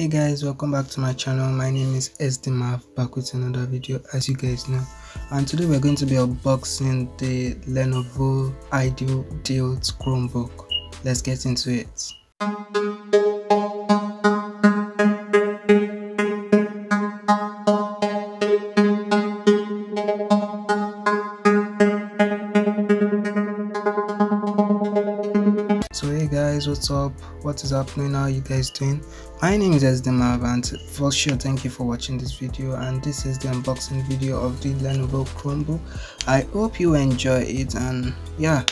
hey guys welcome back to my channel. My name is SD Marv back with another video as you guys know. And today we're going to be unboxing the lenovo ideal deals chromebook. Let's get into it. So hey guys what's up what is happening? How you guys doing? My name is SD Marv and for sure thank you for watching this video and this is the unboxing video of the lenovo chromebook. I hope you enjoy it and yeah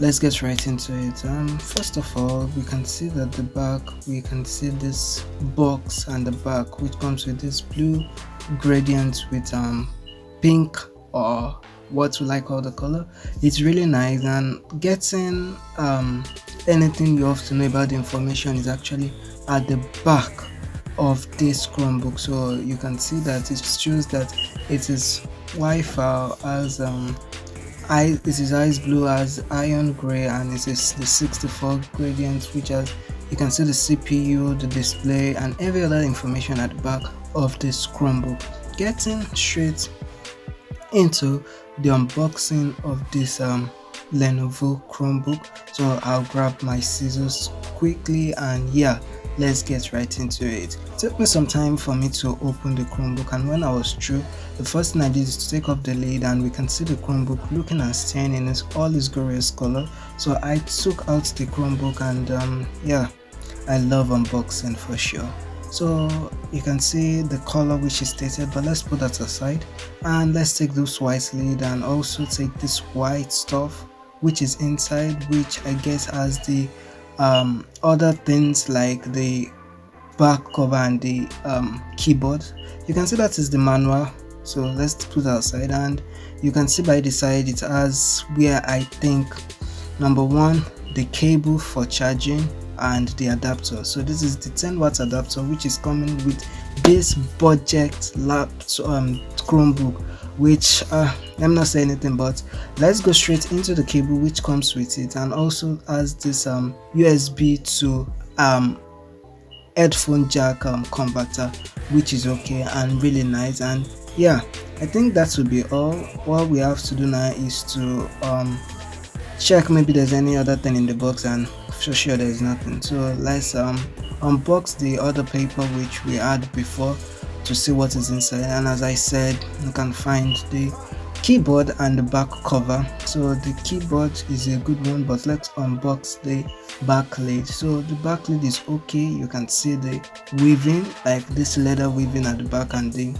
let's get right into it. Um first of all we can see that the back we can see this box and the back which comes with this blue gradient with um pink or what will like call the color. It's really nice and getting um, anything you have to know about the information is actually at the back of this Chromebook. So you can see that it shows that it is Wi-Fi as um, I, it is ice blue as iron gray and it is the 64 gradient which has you can see the CPU, the display and every other information at the back of this Chromebook. Getting straight into the unboxing of this um, Lenovo Chromebook. So I'll grab my scissors quickly and yeah let's get right into it. It took me some time for me to open the Chromebook and when I was through the first thing I did is to take off the lid and we can see the Chromebook looking and staying in its all its glorious color. So I took out the Chromebook and um, yeah I love unboxing for sure. So you can see the color which is stated but let's put that aside and let's take this white lid and also take this white stuff which is inside which i guess has the um, other things like the back cover and the um, keyboard. You can see that is the manual. So let's put that aside. And you can see by the side it has where i think number one the cable for charging and the adapter. So this is the 10 watt adapter which is coming with this budget laptop um, chromebook which uh, i'm not saying anything but let's go straight into the cable which comes with it and also has this um, usb to um, headphone jack um, converter which is okay and really nice. And yeah i think that will be all. What we have to do now is to um, check maybe there's any other thing in the box and for sure there's nothing. So let's um unbox the other paper which we had before to see what is inside. And as i said you can find the keyboard and the back cover. So the keyboard is a good one but let's unbox the back lid. So the back lid is okay. You can see the weaving like this leather weaving at the back and the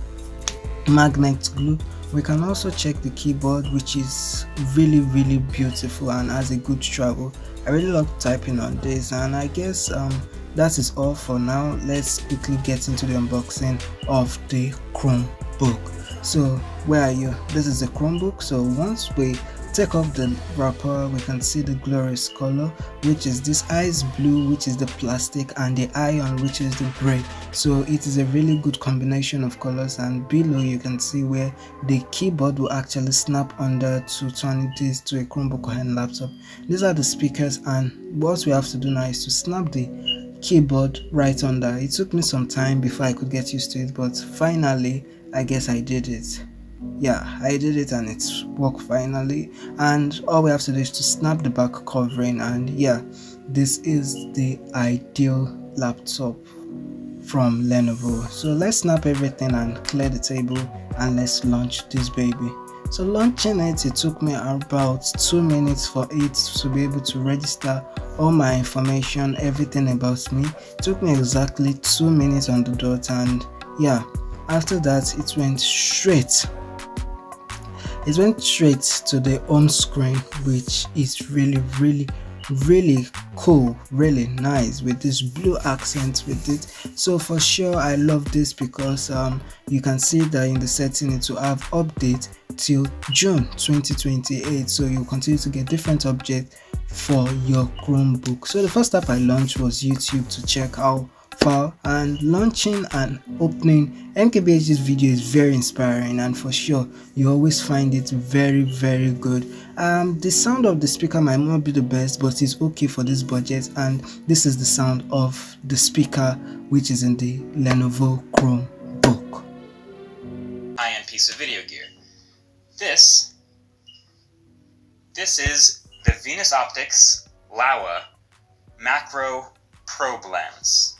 magnet glue we can also check the keyboard which is really really beautiful and has a good travel. I really love typing on this and i guess um, that is all for now. Let's quickly get into the unboxing of the chromebook. So where are you? This is the chromebook so once we take off the wrapper we can see the glorious color which is this ice blue which is the plastic and the iron which is the gray. So it is a really good combination of colors and below you can see where the keyboard will actually snap under to turn this to a chromebook or hand laptop. These are the speakers and what we have to do now is to snap the keyboard right under. It took me some time before i could get used to it but finally i guess i did it yeah i did it and it's worked finally. And all we have to do is to snap the back covering and yeah this is the ideal laptop from lenovo. So let's snap everything and clear the table and let's launch this baby. So launching it it took me about two minutes for it to be able to register all my information everything about me. It took me exactly two minutes on the dot and yeah after that it went straight it went straight to the home screen which is really really really cool really nice with this blue accent with it. So for sure i love this because um, you can see that in the setting it will have update till june 2028 so you continue to get different objects for your chromebook. So the first app i launched was youtube to check how profile and launching and opening MKBHD's video is very inspiring and for sure you always find it very very good. Um, the sound of the speaker might not be the best but it's okay for this budget and this is the sound of the speaker which is in the Lenovo Chromebook. High-end piece of video gear. This, this is the Venus Optics Laowa Macro Probe Lens.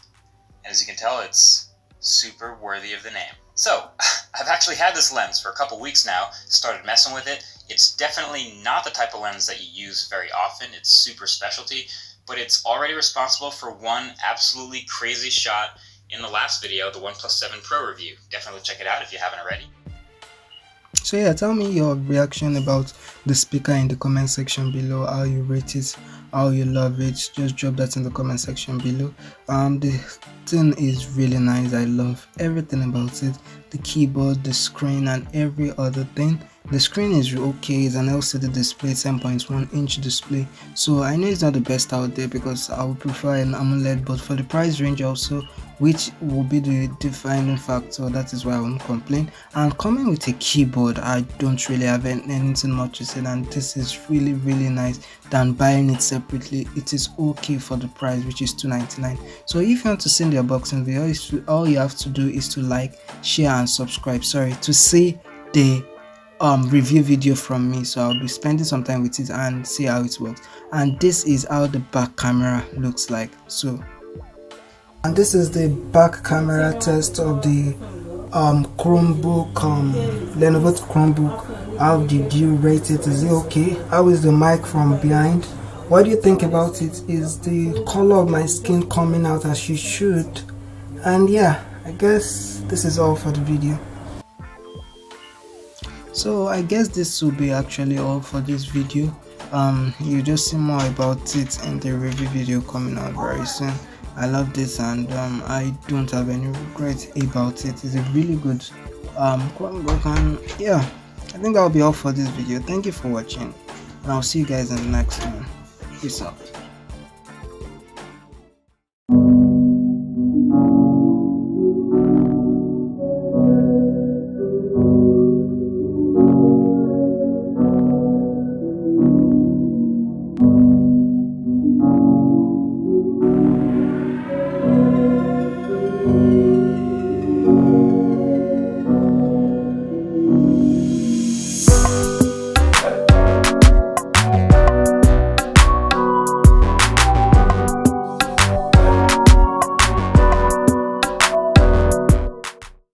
And as you can tell, it's super worthy of the name. So, I've actually had this lens for a couple weeks now, started messing with it. It's definitely not the type of lens that you use very often, it's super specialty, but it's already responsible for one absolutely crazy shot in the last video, the OnePlus 7 Pro review. Definitely check it out if you haven't already. So yeah, tell me your reaction about the speaker in the comment section below, how you rate it, how you love it, just drop that in the comment section below. Um, the thing is really nice, I love everything about it, the keyboard, the screen and every other thing. The screen is okay. It's an lcd display 10.1 inch display. So i know it's not the best out there because i would prefer an amoled but for the price range also which will be the defining factor that is why i won't complain. And coming with a keyboard i don't really have anything much to say and this is really really nice than buying it separately. It is okay for the price which is 2.99 so if you want to see the unboxing video all you have to do is to like share and subscribe. Sorry to see the um review video from me. So i'll be spending some time with it and see how it works. And this is how the back camera looks like. So and this is the back camera test of the um chromebook um lenovo chromebook. How did you rate it? Is it okay? How is the mic from behind? What do you think about it? Is the color of my skin coming out as you should? And yeah i guess this is all for the video. So i guess this will be actually all for this video. Um you just see more about it in the review video coming out very soon i love this and um, i don't have any regrets about it. It's a really good um and yeah i think that'll be all for this video. Thank you for watching and i'll see you guys in the next one. Peace out